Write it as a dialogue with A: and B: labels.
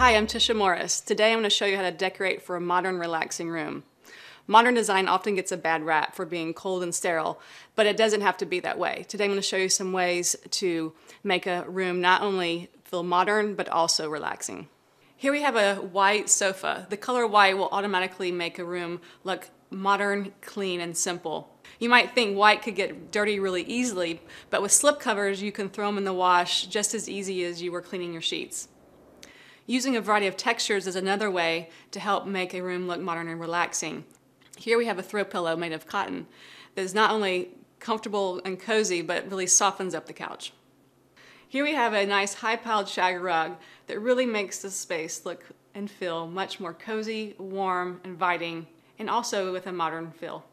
A: Hi, I'm Tisha Morris. Today I'm going to show you how to decorate for a modern, relaxing room. Modern design often gets a bad rap for being cold and sterile, but it doesn't have to be that way. Today I'm going to show you some ways to make a room not only feel modern, but also relaxing. Here we have a white sofa. The color white will automatically make a room look modern, clean, and simple. You might think white could get dirty really easily, but with slip covers you can throw them in the wash just as easy as you were cleaning your sheets. Using a variety of textures is another way to help make a room look modern and relaxing. Here we have a throw pillow made of cotton that is not only comfortable and cozy, but really softens up the couch. Here we have a nice high-piled shag rug that really makes the space look and feel much more cozy, warm, inviting, and also with a modern feel.